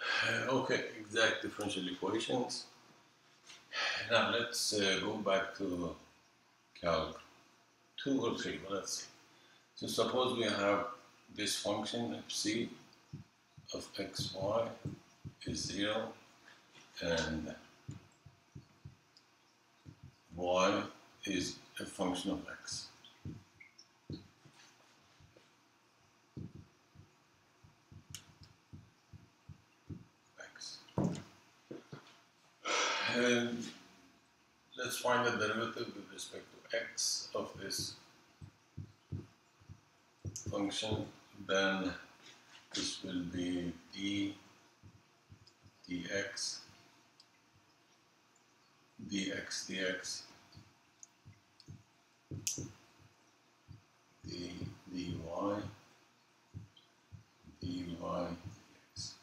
Uh, okay, exact differential equations. Now let's uh, go back to calc 2 or 3, well, let's see. So suppose we have this function fc of xy is 0 and y is a function of x. And let's find the derivative with respect to x of this function, then this will be d dx dx dx d dy dy dx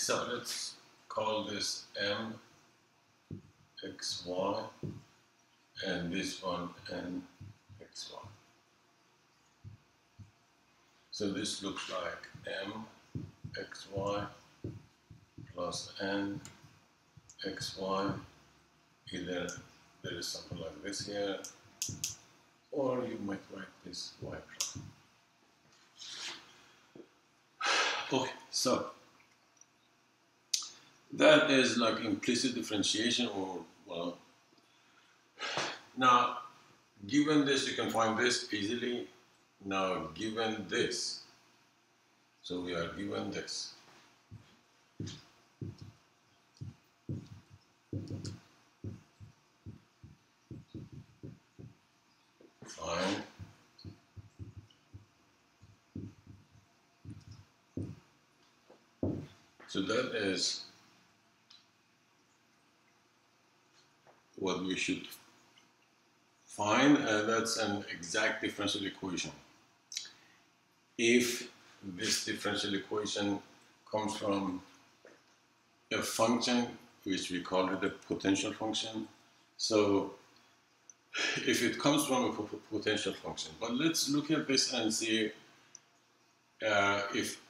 So let's call this m xy and this one n xy. So this looks like m xy plus n xy. Either there is something like this here, or you might write this y prime. Okay, so that is like implicit differentiation or well now given this you can find this easily. Now given this so we are given this. Fine. So that is what we should find, and that's an exact differential equation. If this differential equation comes from a function, which we call it a potential function, so if it comes from a potential function, but let's look at this and see uh, if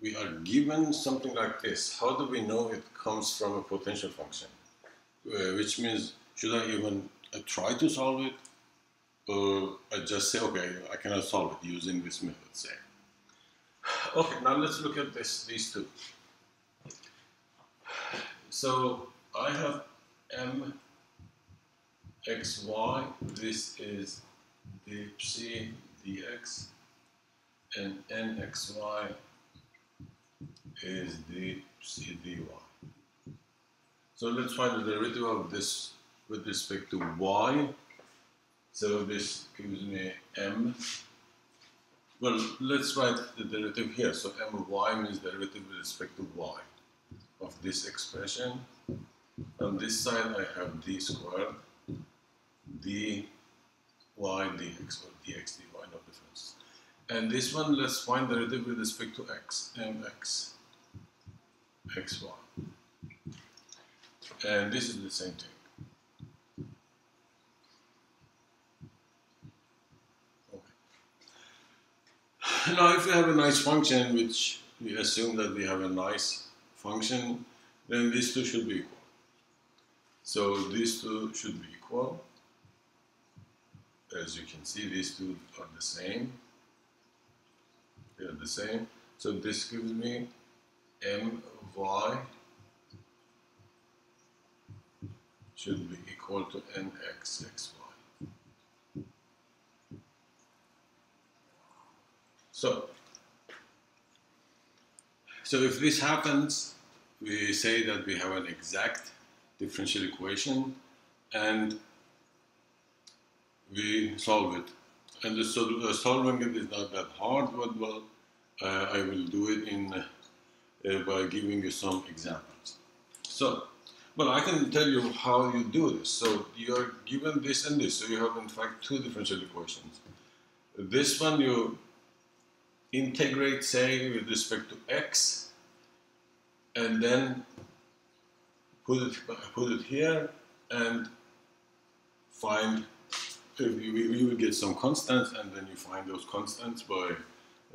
we are given something like this, how do we know it comes from a potential function? Uh, which means should I even uh, try to solve it? Or I just say, okay, I cannot solve it using this method, say. Okay, now let's look at this, these two. So I have m x y, this is dψ dx, and nxy is dψ dy. So let's find the derivative of this with respect to y. So this gives me m. Well, let's write the derivative here. So my means derivative with respect to y of this expression. On this side, I have d squared, dy dx, or dx dy, no difference. And this one, let's find the derivative with respect to x, mx, xy. And this is the same thing. Now, if we have a nice function, which we assume that we have a nice function, then these two should be equal. So these two should be equal. As you can see, these two are the same. They are the same. So this gives me my should be equal to nxxy. So, so if this happens, we say that we have an exact differential equation and we solve it. And the, so uh, solving it is not that hard, but well, uh, I will do it in uh, by giving you some examples. So, well, I can tell you how you do this. So you are given this and this. So you have in fact two differential equations. This one you integrate, say, with respect to x, and then put it, put it here and find, you, you will get some constants, and then you find those constants by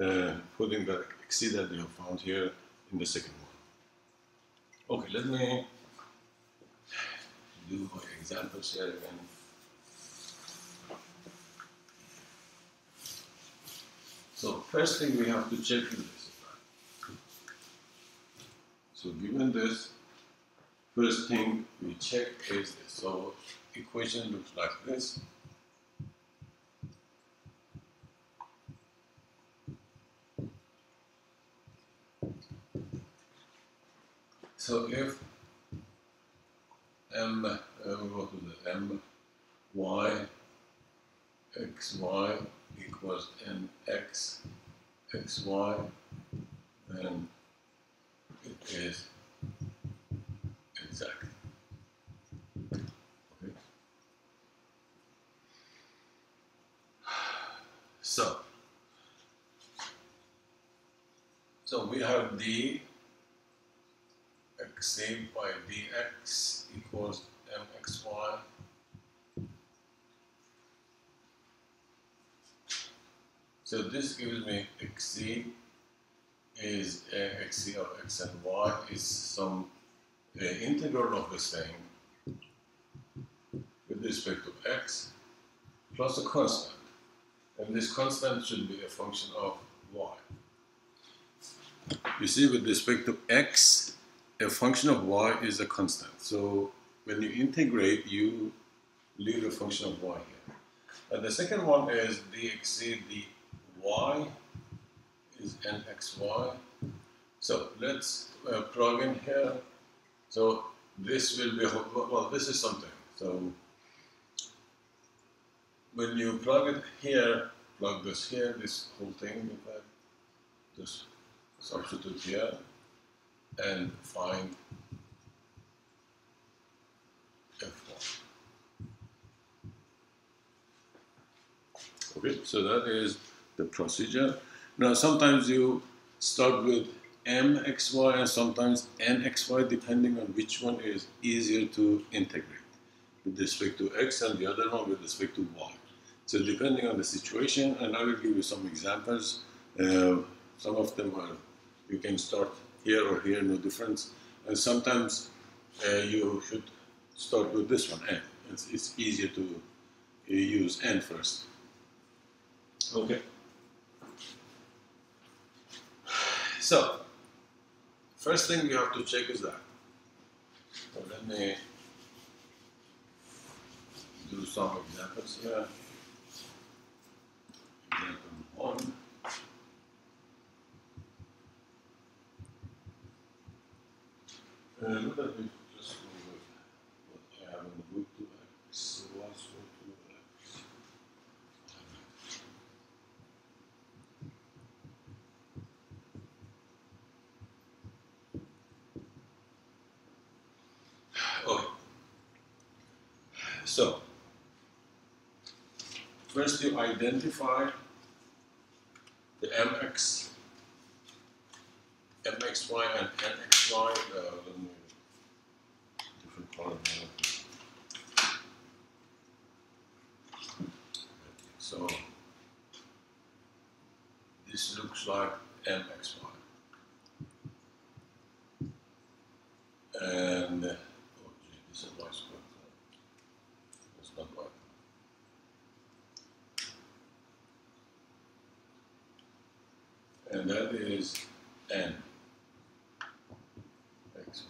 uh, putting the xc that we have found here in the second one. Okay, let me do my examples here again. So first thing we have to check is this. So given this, first thing we check is this. So equation looks like this. So if m, uh, we go to the m, y, x, y equals n x, x, y, then it is exact. Okay. So, so we have d x by dx equals mxy So this gives me xc is uh, xc of x and y is some uh, integral of this thing with respect to x plus a constant. And this constant should be a function of y. You see, with respect to x, a function of y is a constant. So when you integrate, you leave a function of y here. And the second one is dx dy is nxy. So let's uh, plug in here. So this will be, well, this is something. So when you plug it here, plug this here, this whole thing, just substitute here and find F1. Okay, so that is the procedure. Now sometimes you start with mxy and sometimes nxy depending on which one is easier to integrate with respect to x and the other one with respect to y. So depending on the situation, and I will give you some examples. Uh, some of them are, you can start here or here, no difference. And sometimes uh, you should start with this one, n. It's, it's easier to uh, use n first. Okay. So, first thing we have to check is that. So let me do some examples here. Example one. Uh, let me just go with what I have in the book to X, Y, so to X. Okay. So, first you identify the mx, mxy and nxy, uh, let me, different color now. So, this looks like mxy. And, oh gee, this is y squared. It's not right. And that is n. X,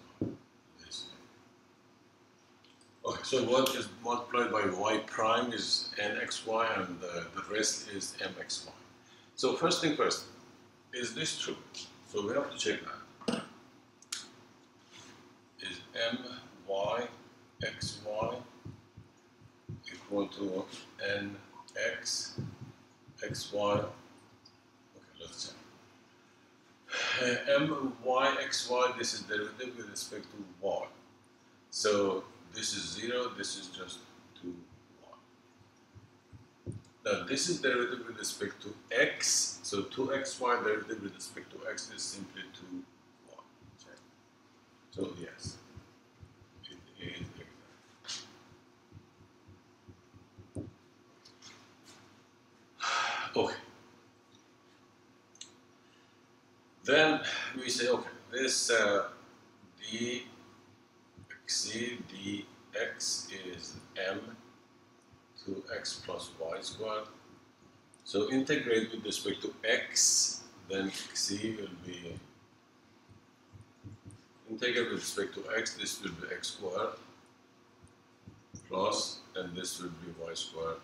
this. So what is multiplied by y prime is nxy and the, the rest is mxy. So first thing first, is this true? So we have to check that. Is my xy equal to nx xy? Okay, let's check. Uh, my xy, this is derivative with respect to y. So this is 0, this is just 2y. Now this is derivative with respect to x, so 2xy derivative with respect to x is simply 2y. Okay. So yes, it is. Okay. Then we say, okay, this uh, d c dx is m to x plus y squared. So integrate with respect to x, then c will be integrate with respect to x, this will be x squared plus, and this will be y squared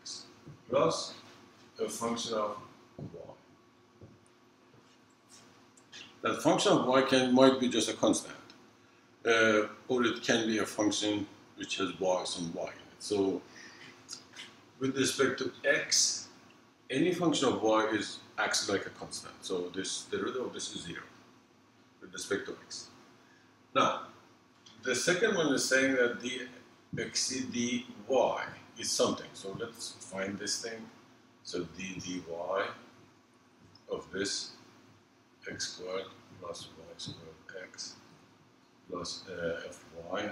x plus a function of y. That function of y can might be just a constant, uh, or it can be a function which has y some y in it. So, with respect to x, any function of y is acts like a constant. So this derivative of this is zero with respect to x. Now, the second one is saying that the x dy is something. So let's find this thing. So d dy of this x squared plus y squared plus uh, fy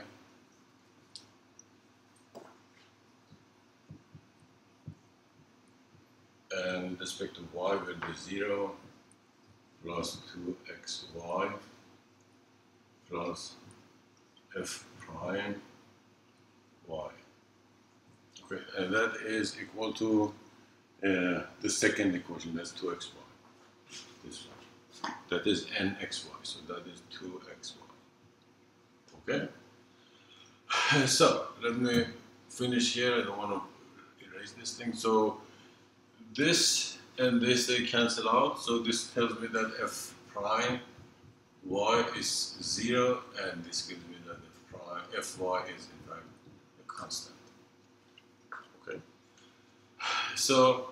and respect to y will be 0 plus 2xy plus f prime y. Okay, and that is equal to uh, the second equation, that's 2xy. This one. That is nxy, so that is 2xy. Okay? So, let me finish here. I don't want to erase this thing. So, this and this they cancel out. So, this tells me that f prime y is 0, and this gives me that f prime fy is in fact a constant. Okay? So,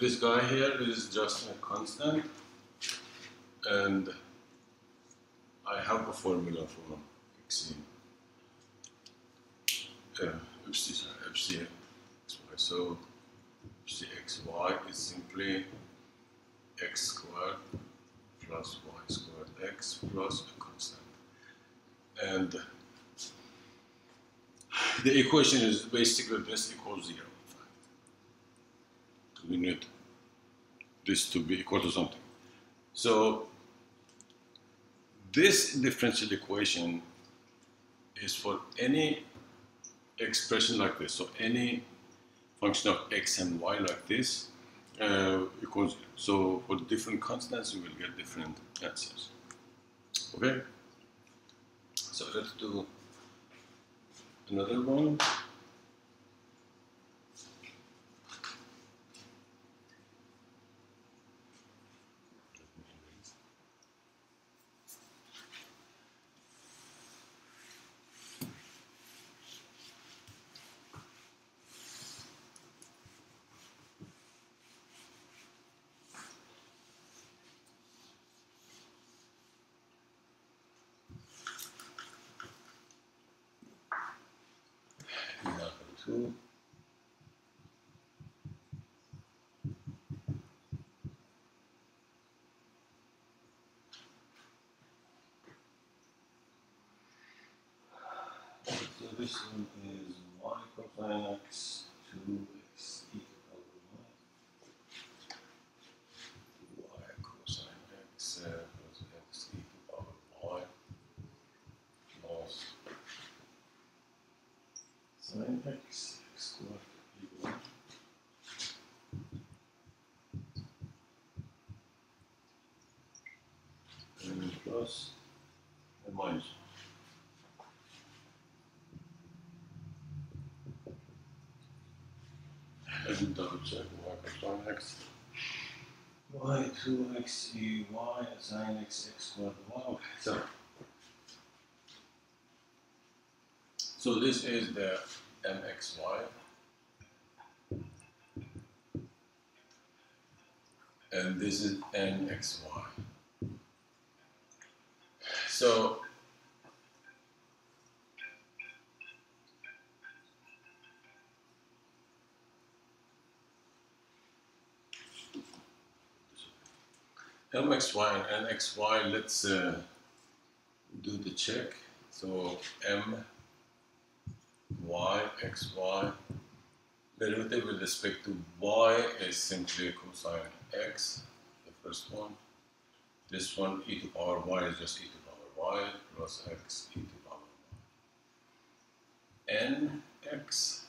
this guy here is just a constant, and I have a formula for uh, fc, fc xy. So fc xy is simply x squared plus y squared x plus a constant, and the equation is basically this equals zero. We need this to be equal to something. So this differential equation is for any expression like this. So any function of x and y like this uh, equals. So for different constants, you will get different answers. Okay. So let's do another one. Number two. So this one is y cosine x two x e to the power y. y cosine x uh, plus x e to the power y plus sine x x squared equal and plus and minus. And double check y cosine x. y two x e y sine x x squared y. Okay, so So this is the mxy. And this is nxy. So mxy and nxy, let's uh, do the check. So m y, x, y. Derivative with respect to y is simply cosine x, the first one. This one, e to power y is just e to power y plus x e to power y. n x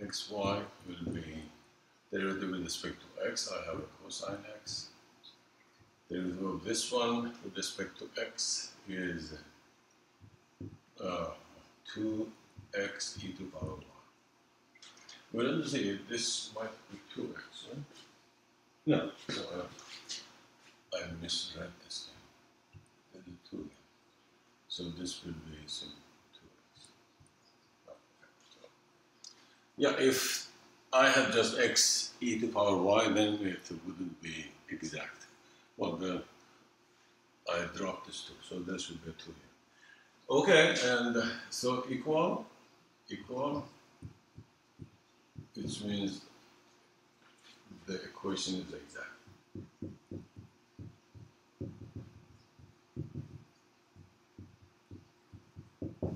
xy will be derivative with respect to x. I have a cosine x. Derivative of this one with respect to x is uh, 2x e to power y. Well, let me see, this might be 2x, right? No, so uh, I misread this thing. There is 2 So this will be some 2x. Okay, so. Yeah, if I had just x e to the power y, then it wouldn't be exact. Well, the, I dropped this 2, so this will be 2 here. Okay, and so equal, equal, which means the equation is exact.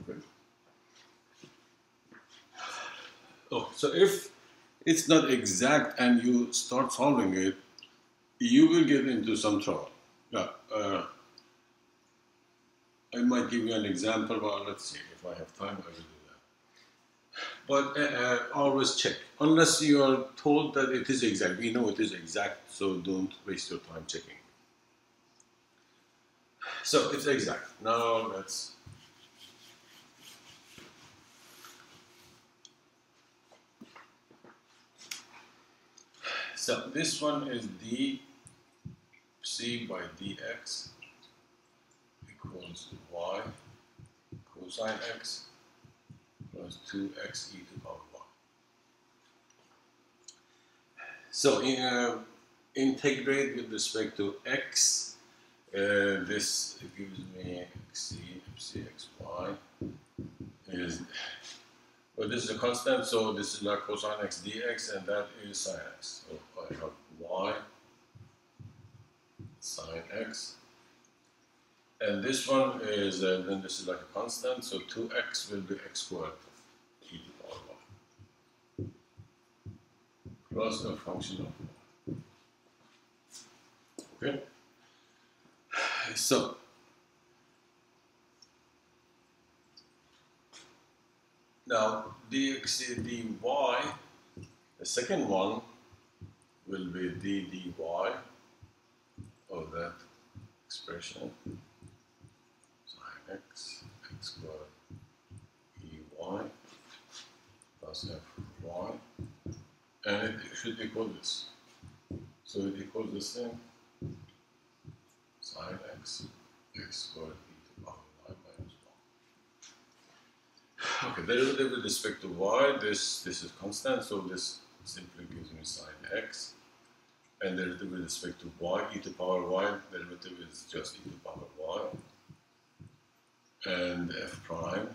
Okay. Oh, so if it's not exact and you start solving it, you will get into some trouble. Yeah. Uh, I might give you an example, but let's see. If I have time, I will do that. But uh, uh, always check. Unless you are told that it is exact. We know it is exact, so don't waste your time checking. So it's exact. Now let's. So this one is d c by dx equals y cosine x plus 2x e to the power 1. So in, uh, integrate with respect to x, uh, this gives me xc, is, well this is a constant, so this is like cosine x dx and that is sine x. So I have y sine x and this one is, uh, then this is like a constant, so 2x will be x squared e to the power 1 plus a function of 1. Okay? So, now dx dy, the second one will be d dy of that expression sine x, x squared ey plus fy, and it should equal this. So it equals this thing, sine x, x squared e to the power y minus 1. Okay, derivative with respect to y, this, this is constant, so this simply gives me sine x. And derivative with respect to y, e to power y, derivative is just e to power y and f prime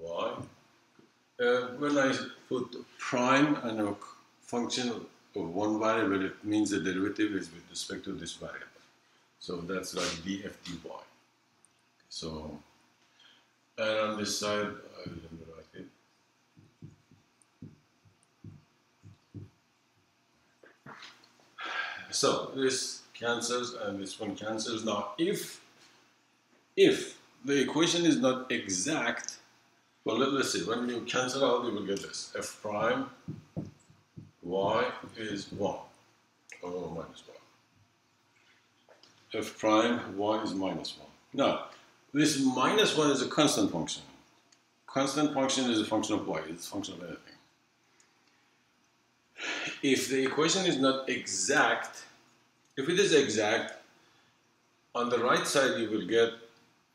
y. Uh, when I put prime and a function of one variable, it means the derivative is with respect to this variable. So that's like df dy. So, and on this side, I will write it. So this cancels and uh, this one cancels. Now, if if the equation is not exact, well, let, us see, when you cancel out, you will get this. f prime y is 1, or minus 1. f prime y is minus 1. Now, this minus 1 is a constant function. Constant function is a function of y, it's a function of anything. If the equation is not exact, if it is exact, on the right side you will get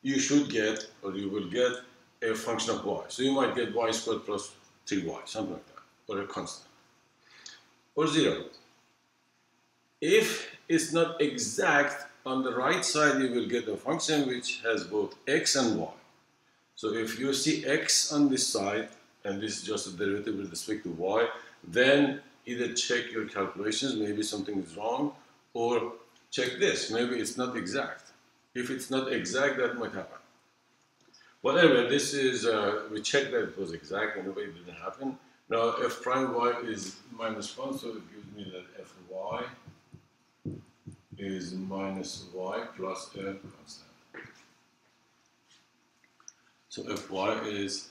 you should get, or you will get, a function of y. So you might get y squared plus 3y, something like that, or a constant, or 0. If it's not exact, on the right side you will get a function which has both x and y. So if you see x on this side, and this is just a derivative with respect to y, then either check your calculations, maybe something is wrong, or check this, maybe it's not exact. If it's not exact, that might happen. Whatever, this is, uh, we checked that it was exact, anyway, it didn't happen. Now, f prime y is minus 1, so it gives me that fy is minus y plus a constant. So fy is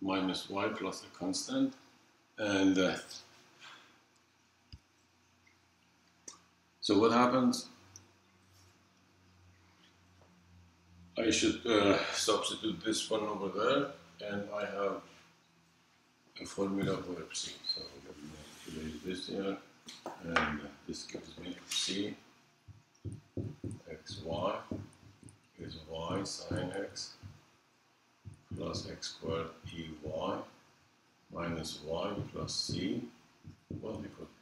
minus y plus a constant, and uh, so what happens? I should uh, substitute this one over there, and I have a formula for FC. So let me erase this here, and this gives me FC xy is y sine x plus x squared ey minus y plus c multiplied.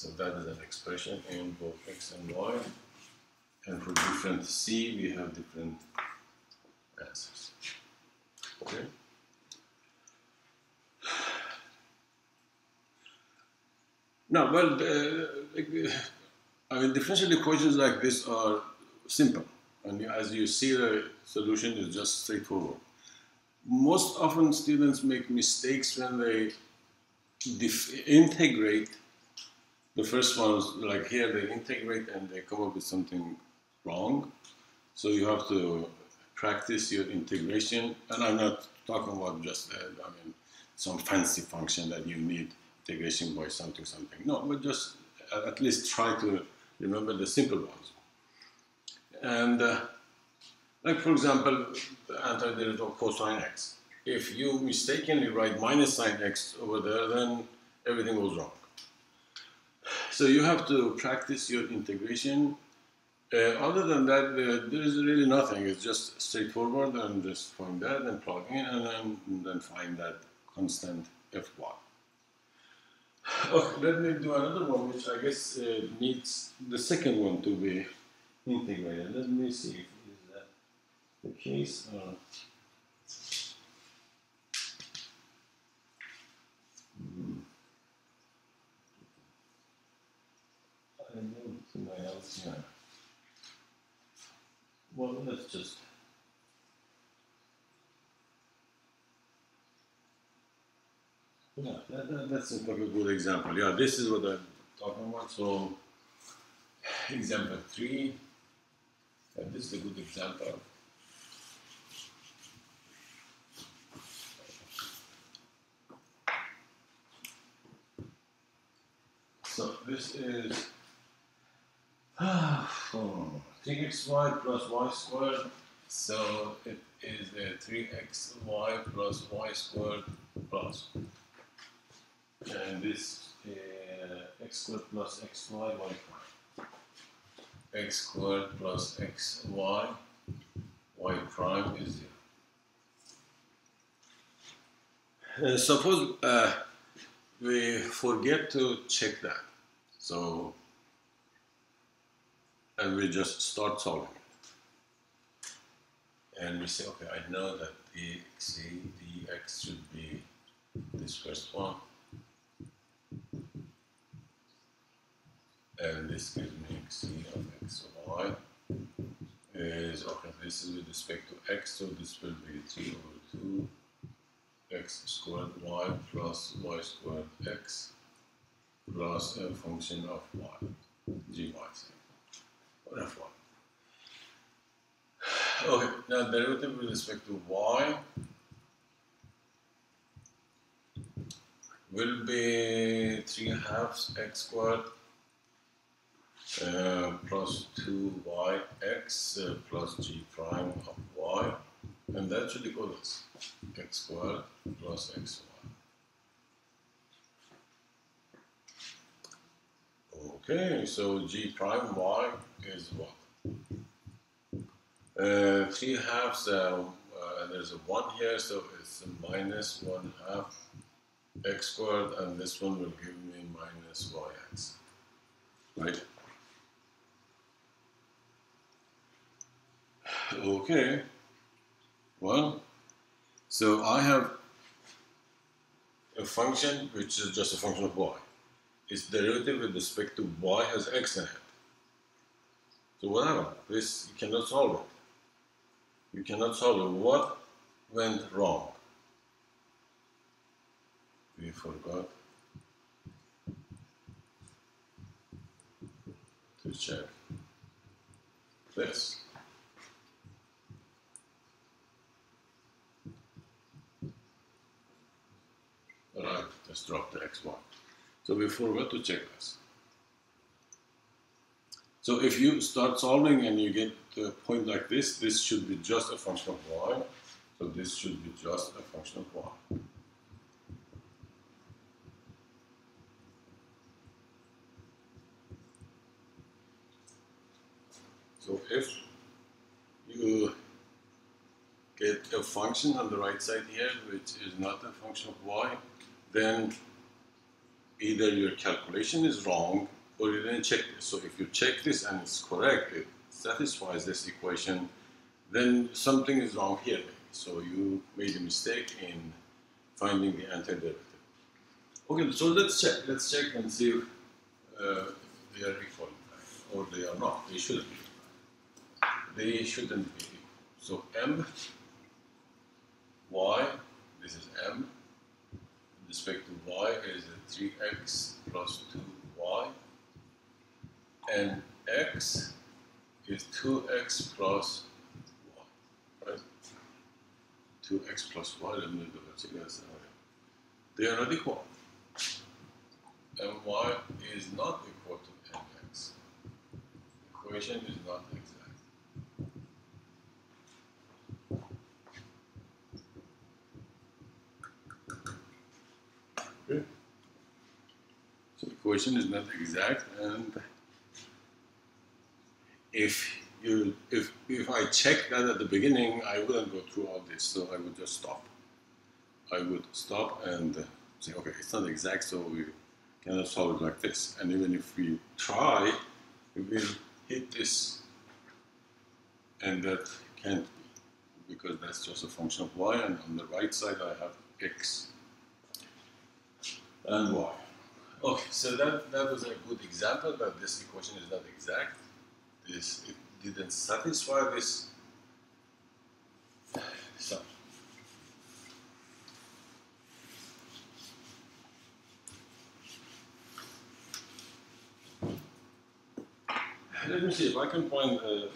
So that is an expression in both x and y. And for different c, we have different answers. Okay? Now, well, uh, I mean, differential equations like this are simple. And as you see, the solution is just straightforward. Most often, students make mistakes when they integrate the first one like here, they integrate and they come up with something wrong. So you have to practice your integration. And I'm not talking about just, uh, I mean, some fancy function that you need integration by something, something. No, but just at least try to remember the simple ones. And uh, like for example, the antiderivative of cosine x. If you mistakenly write minus sine x over there, then everything goes wrong. So you have to practice your integration. Uh, other than that, uh, there is really nothing. It's just straightforward and just find that and plug in and then, and then find that constant fy. Okay, let me do another one, which I guess uh, needs the second one to be integrated. Let me see if is that the case. I know somebody else here. Well, let's just. Yeah, that, that, that's a good example. Yeah, this is what I'm talking about. So, example three, and this is a good example. So this is oh, 3xy plus y squared. So it is a 3xy plus y squared plus. And this uh, x squared plus xy y prime. x squared plus xy y prime is 0. Uh, suppose uh, we forget to check that. So and we just start solving it. And we say, okay, I know that c dx should be this first one. And this gives me c of xy is, okay, this is with respect to x, so this will be 3 over 2 x squared y plus y squared x plus a function of y, gy. F1. Okay, now derivative with respect to y will be 3 halves x squared uh, plus 2yx uh, plus g prime of y and that should equal this x squared plus xy. Okay, so g prime y is what? Uh, 3 halves, uh, uh, there's a 1 here, so it's a minus 1 half x squared, and this one will give me minus yx. Right? Okay. Well, so I have a function which is just a function of y. Its derivative with respect to y has x in it. So whatever, this you cannot solve it. You cannot solve it. What went wrong? We forgot to check this. Alright, let's drop the X1. So we forgot to check this. So if you start solving and you get a point like this, this should be just a function of y. So this should be just a function of y. So if you get a function on the right side here, which is not a function of y, then either your calculation is wrong or you didn't check this. So if you check this and it's correct, it satisfies this equation, then something is wrong here. So you made a mistake in finding the antiderivative. Okay, so let's check. Let's check and see if uh, they are equal or they are not. They shouldn't be. They shouldn't be. So m, y, this is m, with respect to y is 3x plus 2y, and x is 2x 1, right? 2x plus y, let me double check that. They are not equal. And y is not equal to mx. Equation is not exact. Okay. So the equation is not exact and if you if if I check that at the beginning I wouldn't go through all this so I would just stop. I would stop and say okay it's not exact so we cannot solve it like this and even if we try we will hit this and that can't be because that's just a function of y and on the right side I have x and y. Okay, so that, that was a good example, but this equation is not exact. This it didn't satisfy this. So let me see if I can find uh,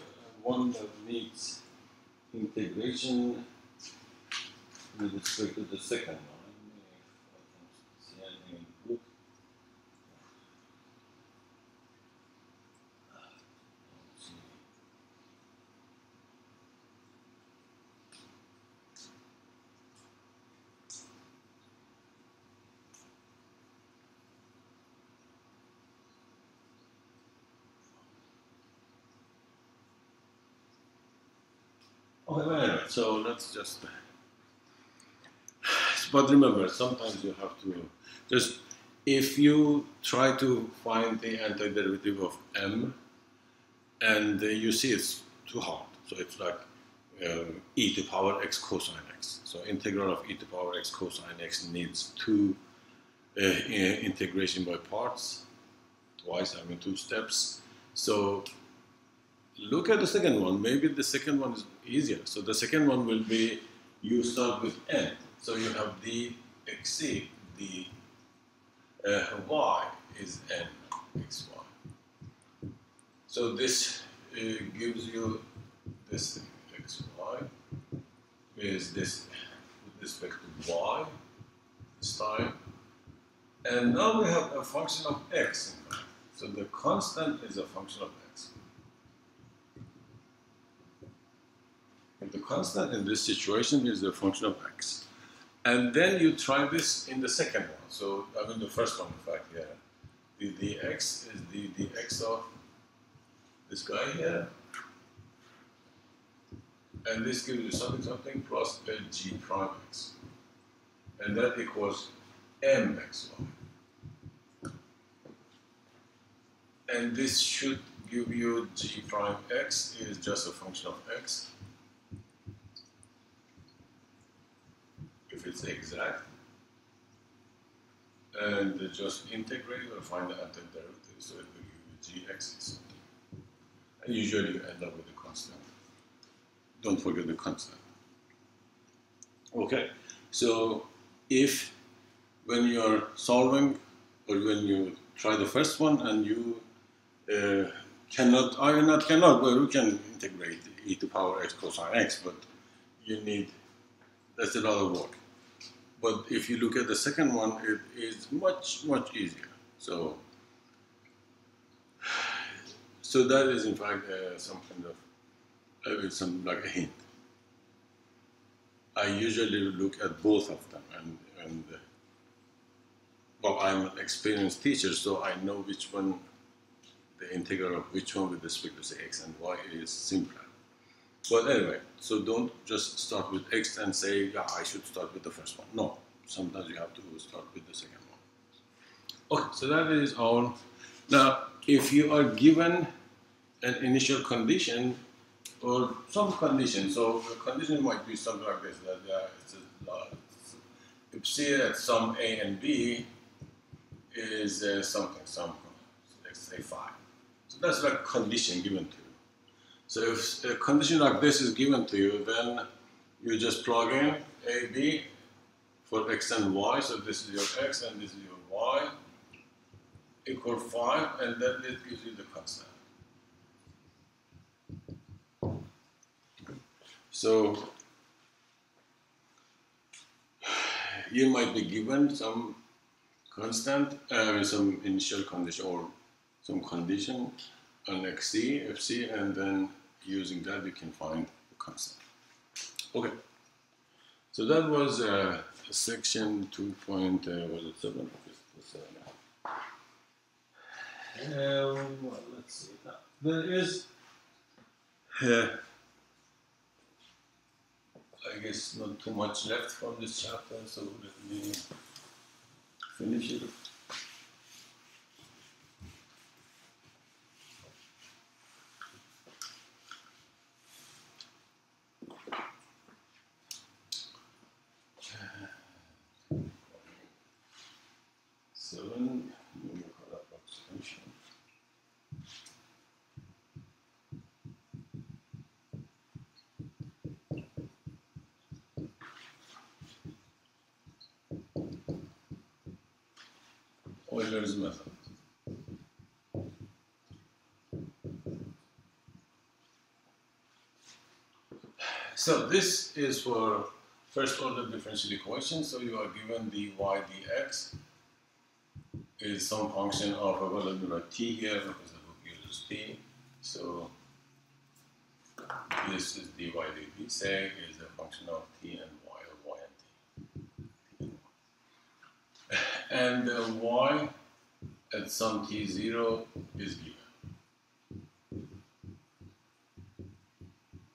one that needs integration with respect to the second one. Let me if I can see anything in the book. Let's see. Okay, well, anyway, so let's just. But remember, sometimes you have to just if you try to find the antiderivative of m, and you see it's too hard, so it's like um, e to the power x cosine x. So integral of e to the power x cosine x needs two uh, integration by parts, twice. I mean two steps. So look at the second one. Maybe the second one is easier. So the second one will be you start with n. So you have d xc, d uh, y is n xy. So this uh, gives you this thing, xy is this with respect to y this time. And now we have a function of x. So the constant is a function of x. And the constant in this situation is the function of x. And then you try this in the second one. So, I mean, the first one, in fact, yeah. The dx is the dx of this guy here. And this gives you something, something plus g prime x. And that equals mxy. And this should give you g prime x is just a function of x. it's exact, and just integrate or find the antiderivative, so it will give you gx something. And usually you end up with a constant. Don't forget the constant. Okay, so if when you are solving or when you try the first one and you uh, cannot, I not cannot, but you can integrate e to power x cosine x, but you need, that's a lot of work. But if you look at the second one, it is much, much easier. So, so that is in fact uh, some kind of, uh, some like a hint. I usually look at both of them, and, and uh, well, I'm an experienced teacher, so I know which one, the integral of which one with respect to say x and y is simpler. But anyway, so don't just start with x and say, yeah, I should start with the first one. No, sometimes you have to start with the second one. Okay, so that is all. Now, if you are given an initial condition or some condition, so the condition might be something like this, that uh, it's a, uh, if C at some A and B is uh, something, some, let's say 5. So that's like condition given to. So if a condition like this is given to you, then you just plug in A, B for x and y. So this is your x and this is your y equal 5, and then it gives you the constant. So you might be given some constant, uh, some initial condition or some condition on xc, fc, and then using that you can find the constant. Okay, so that was uh, section 2. Point, uh, was it 7? Um, well, let's see. Now, there is, uh, I guess, not too much left from this chapter, so let me finish it. Method. So this is for first order differential equation. So you are given the y dx is some function of a let t here because the book uses t. So this is dy dt say is a function of t and y or y and t. And uh, y at some t0 is given.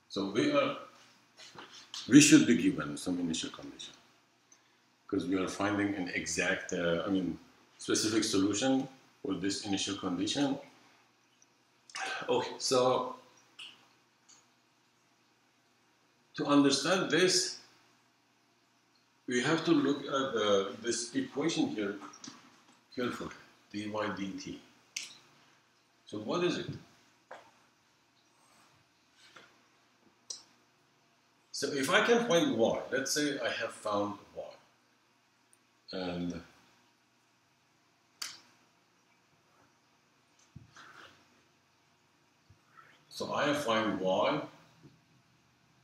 So we are we should be given some initial condition because we are finding an exact, uh, I mean, specific solution for this initial condition. Okay, so to understand this, we have to look at uh, this equation here carefully, dy dt. So what is it? So if I can find y, let's say I have found y, and so I have find y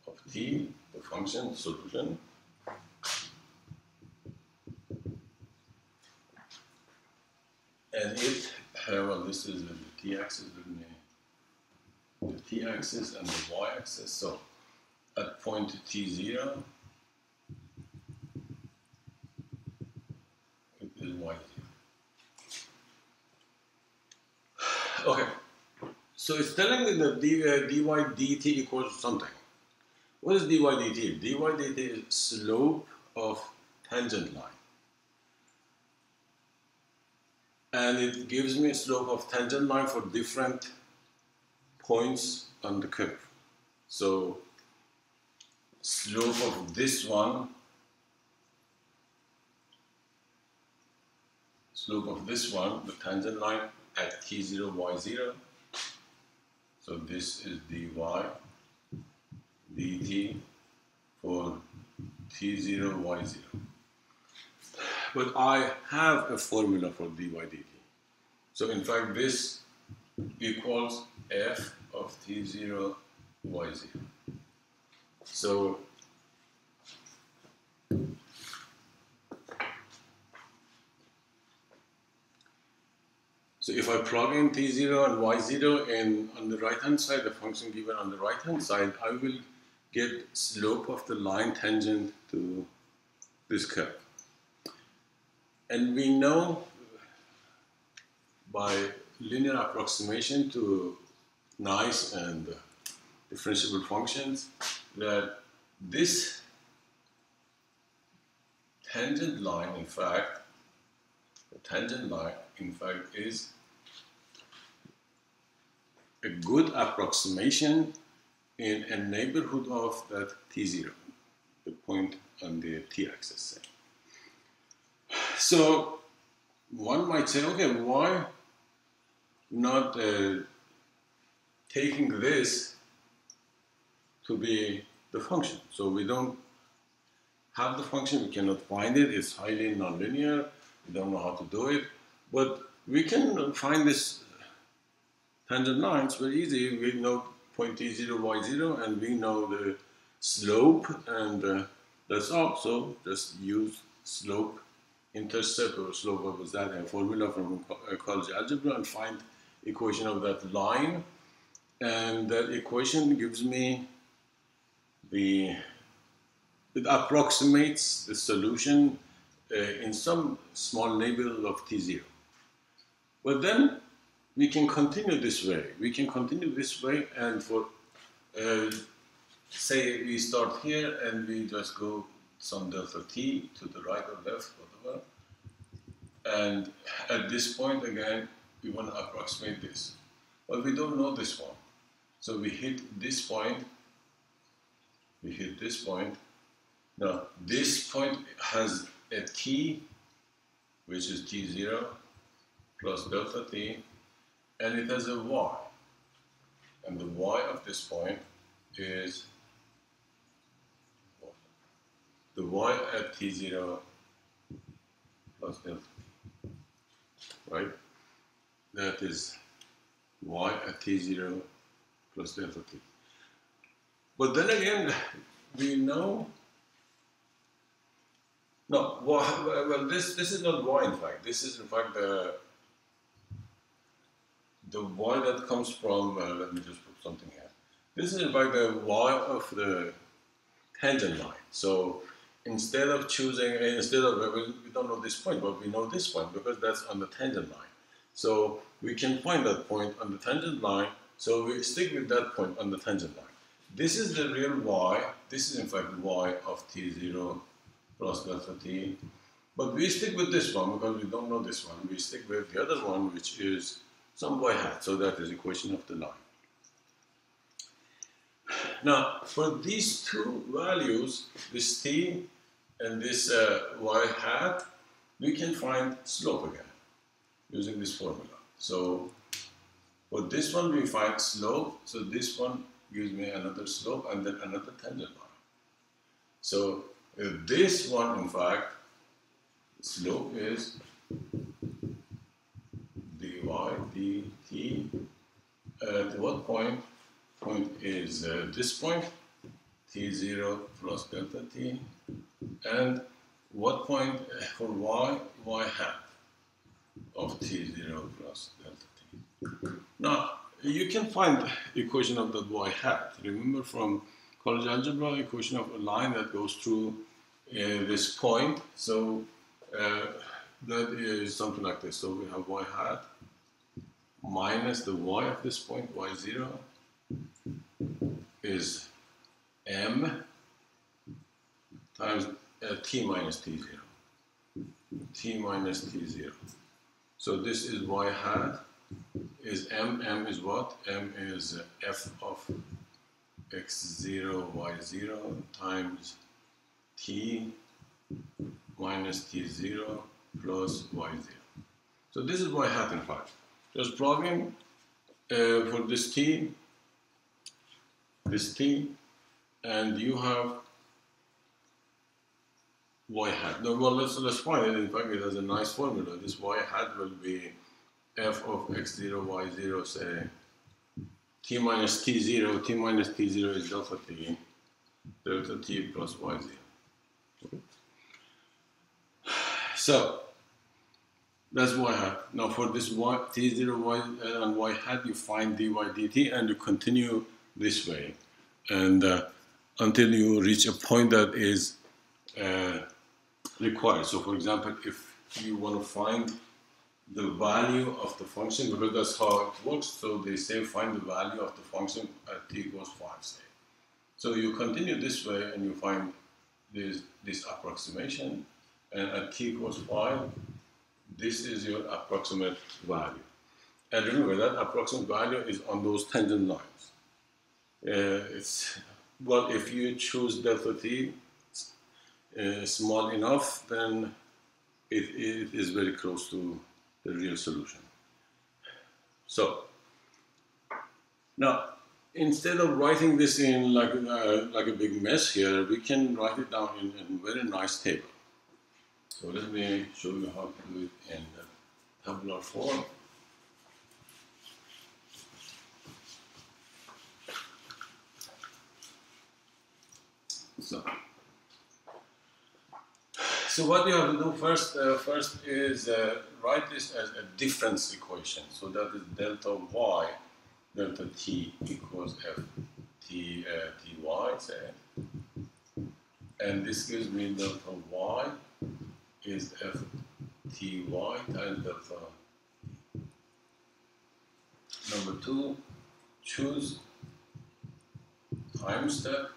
of t, the function solution, and it, well, this is the t-axis, the t-axis and the y-axis, so at point t0 it is y0. Okay, so it's telling me that uh, dy dt equals something. What is dy dt? dy dt is slope of tangent line. And it gives me slope of tangent line for different points on the curve. So slope of this one, slope of this one, the tangent line at t0, y0. So this is dy dt for t0, y0. But I have a formula for dy dt. So in fact, this equals f of t0 y0. So So if I plug in t0 and y0 and on the right hand side, the function given on the right hand side, I will get slope of the line tangent to this curve. And we know by linear approximation to nice and differentiable functions that this tangent line, in fact, the tangent line, in fact, is a good approximation in a neighborhood of that t0, the point on the t-axis. So one might say, okay, why not uh, taking this to be the function? So we don't have the function, we cannot find it, it's highly nonlinear, we don't know how to do it, but we can find this tangent lines very easy. We know point t0, y0, and we know the slope, and uh, that's all. So just use slope intercept or slope of that a formula from college algebra and find equation of that line. And that equation gives me the, it approximates the solution uh, in some small neighborhood of t0. But then we can continue this way. We can continue this way and for, uh, say we start here and we just go some delta t to the right or left. And at this point again, we want to approximate this. But we don't know this one. So we hit this point, we hit this point. Now this point has a t, which is t0 plus delta t and it has a y. And the y of this point is the y at t0 delta right? That is y at t0 plus delta t. But then again, we know, no, well, well this, this is not y in fact, this is in fact the the y that comes from, uh, let me just put something here. This is in fact the y of the tangent line. So instead of choosing, instead of, we don't know this point, but we know this point because that's on the tangent line. So we can find that point on the tangent line, so we stick with that point on the tangent line. This is the real y, this is in fact y of t0 plus delta t, but we stick with this one because we don't know this one. We stick with the other one, which is some y hat. So that is equation of the line. Now, for these two values, this t and this uh, y hat, we can find slope again using this formula. So for this one, we find slope. So this one gives me another slope and then another tangent line. So this one, in fact, slope is dy dt at what point? Point is uh, this point, t0 plus delta t, and what point for y, y hat of t0 plus delta t. Now, you can find equation of that y hat. Remember from college algebra, equation of a line that goes through uh, this point. So uh, that is something like this. So we have y hat minus the y of this point, y0, is m times uh, t minus t0. t minus t0. So this is y hat is m, m is what? m is f of x0, y0 times t minus t0 plus y0. So this is y hat in fact. Just plug in uh, for this t, this t, and you have y hat. No, well, let's, let's find it. In fact, it has a nice formula. This y hat will be f of x0, y0, say t minus t0, t minus t0 is delta t, delta t plus y0. So that's y hat. Now for this y, t0, y and y hat, you find dy dt and you continue this way. And uh, until you reach a point that is uh, required. So for example, if you want to find the value of the function because that's how it works. So they say find the value of the function at t equals 5, say. So you continue this way and you find this, this approximation and at t equals 5, this is your approximate value. And remember that approximate value is on those tangent lines. Uh, it's well, if you choose delta t uh, small enough, then it, it is very close to the real solution. So, now, instead of writing this in like, uh, like a big mess here, we can write it down in a very nice table. So let me show you how to do it in tabular form. So, so what you have to do first, uh, first is uh, write this as a difference equation. So that is delta y, delta t equals f t uh, ty, say. And this gives me delta y is f ty times delta. Number two, choose time step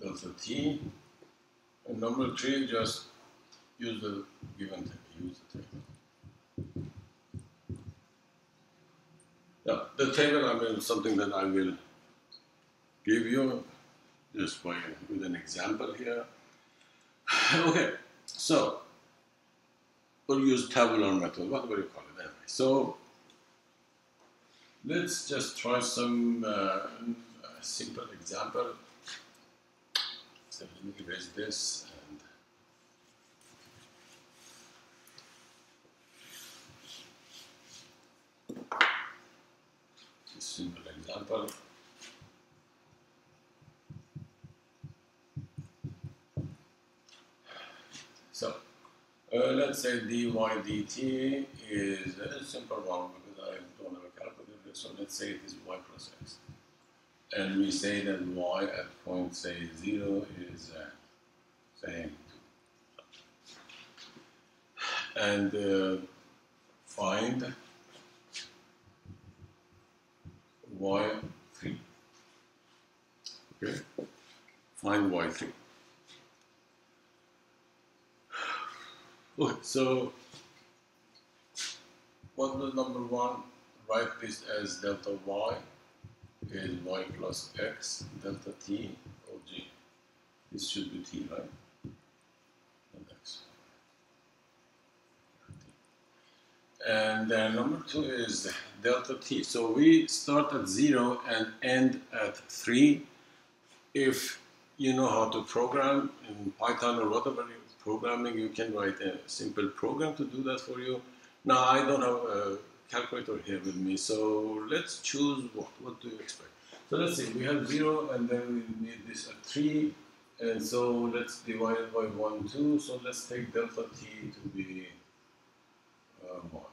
delta t and number three, just use the given table. Use the table. Now, the table, I mean, something that I will give you just by with an example here. okay, so we'll use tabular method, whatever you call it anyway. So let's just try some uh, simple example. A simple example. So uh, let's say dy dt is a simple one because I don't have a calculator. So let's say it is y plus x and we say that y at point say 0 is uh, say 2. And uh, find y3. Okay? Find y3. Okay, so what was number one? Write this as delta y is y plus x delta t of g. This should be t, right? And x. And number two is delta t. So we start at zero and end at three. If you know how to program in Python or whatever programming, you can write a simple program to do that for you. Now I don't have calculator here with me. So let's choose what? What do you expect? So let's see, we have 0 and then we need this at 3. And so let's divide it by 1, 2. So let's take delta t to be uh, 1.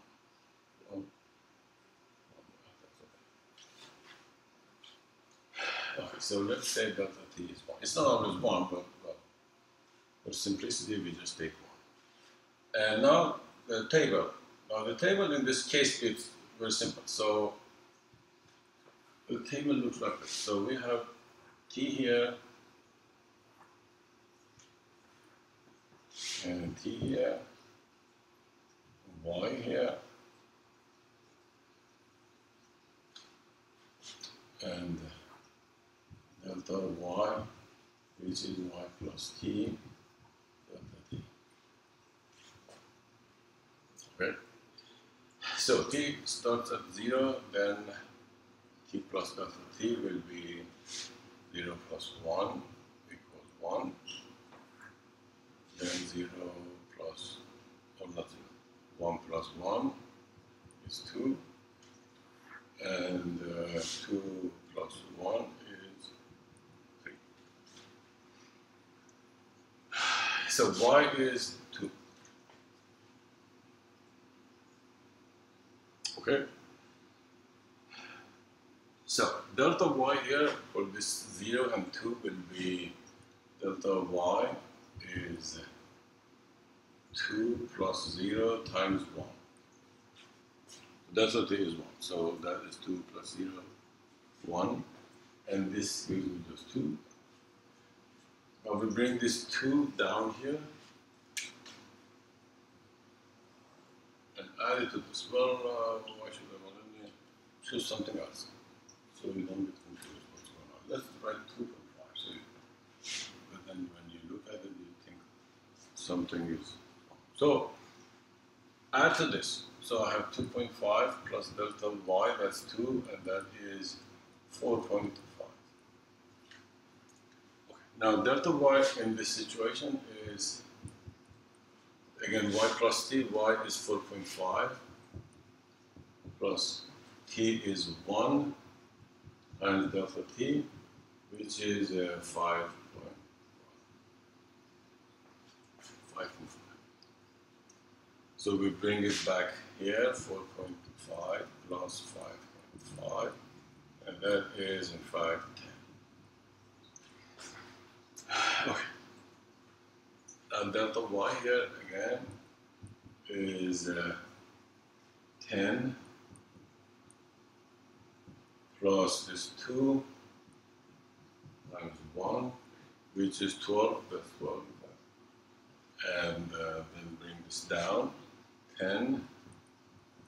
Okay, so let's say delta t is 1. It's not always 1, but, but for simplicity, we just take 1. And now the table. Now the table in this case is very simple. So the table looks like this. So we have t here and t here, y here, and delta y, which is y plus t So t starts at 0, then t plus delta t will be 0 plus 1 equals 1, then 0 plus, or not 0, 1 plus 1 is 2, and uh, 2 plus 1 is 3. So y is 2. Okay? So delta y here for this 0 and 2 will be delta y is 2 plus 0 times 1. Delta t is 1. So that is 2 plus 0, 1. And this gives me just 2. Now we bring this 2 down here and add it to this. Well, uh, why should I want to choose something else? So we don't get confused what's going on. Let's write 2.5. So you- but then when you look at it, you think something is wrong. So add to this. So I have 2.5 plus delta y, that's 2, and that is 4.5. Okay. Now delta y in this situation is again y plus t, y is 4.5 plus t is 1 and delta t, which is uh, 5. 5.5. So we bring it back here, 4.5 plus 5.5, and that is in fact 10. Okay. And delta y here again is uh, 10 plus this 2 times 1, which is 12, that's 12. And uh, then bring this down, 10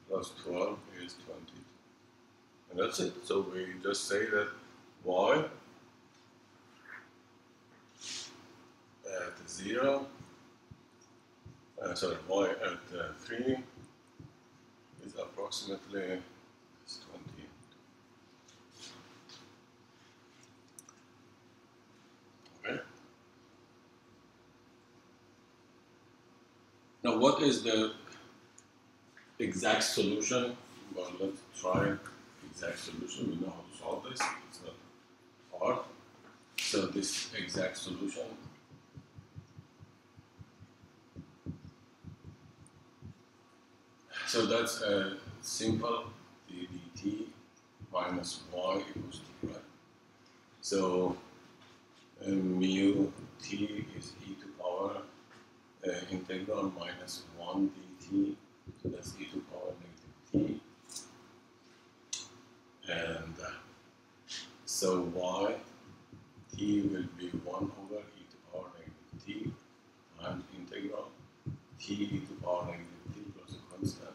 plus 12 is 22. And that's it. So we just say that y at 0, uh, sorry, y at uh, 3 is approximately 20. Okay. Now, what is the exact solution? Well, let's try exact solution. We know how to solve this. It's not hard. So this exact solution. So that's a simple d dt minus y equals to right. So uh, mu t is e to power uh, integral minus 1 dt, so that's e to power negative t. And uh, so y, t will be 1 over e to power negative t times integral t e to power negative t plus a constant.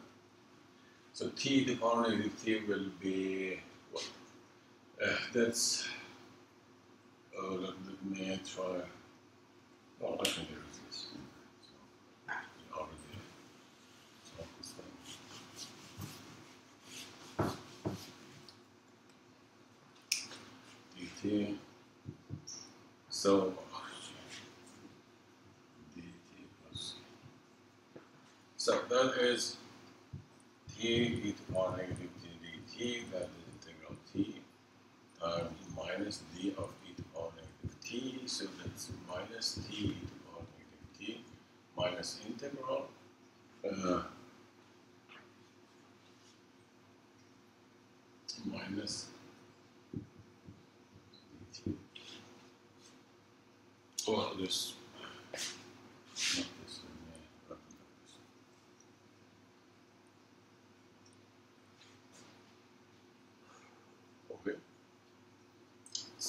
So t e to power t will be what? Uh, that's, oh, let, let me try. Oh, I can do this. Dt. So, dt plus. So that is 180 degrees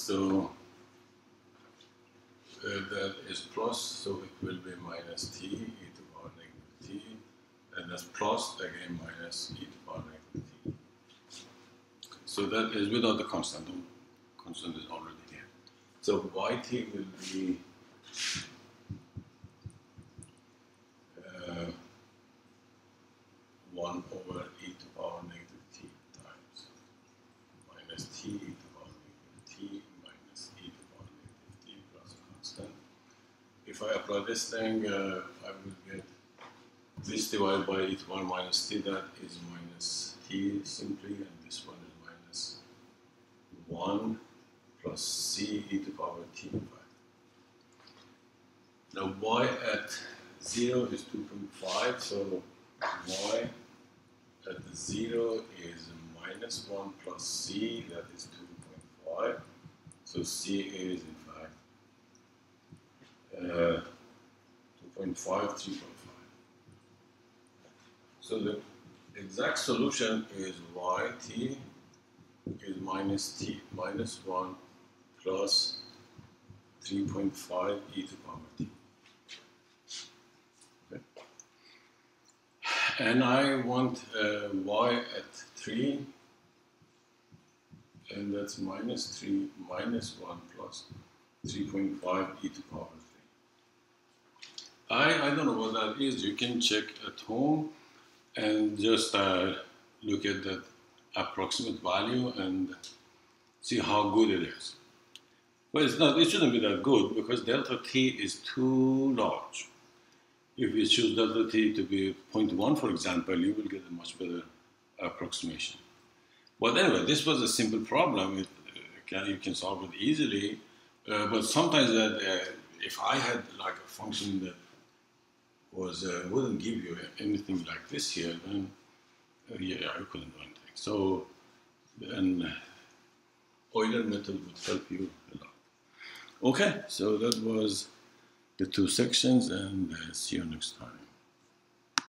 So uh, that is plus, so it will be minus t e to the power negative t, and that's plus again minus e to the power negative t. So that is without the constant. The constant is already here. So yt will be uh, 1 over e to the power negative t times minus t e to the power negative t minus e to the power negative t plus a constant. If I apply this thing, uh, I will get this divided by e to the power minus t, that is minus t simply, and this one is minus 1 plus c e to the power t phi. Now y at 0 is 2.5, so y at 0 is minus 1 plus c, that is 2.5. So c is in fact uh, 2.5, 3.5. So the exact solution is yt is minus t, minus 1 plus 3.5 e to the power t. Okay. And I want uh, y at 3, and that's minus 3 minus 1 plus 3.5 e to the power 3. I, I don't know what that is. You can check at home and just uh, look at that approximate value and see how good it is. But it's not, it shouldn't be that good because delta t is too large. If you choose delta t to be 0.1, for example, you will get a much better approximation. But anyway, this was a simple problem. It, uh, you can solve it easily. Uh, but sometimes that uh, if I had like a function that was uh, wouldn't give you anything like this here, then uh, yeah, I couldn't do anything. So, an Euler method would help you a lot. Okay, so that was the two sections, and uh, see you next time.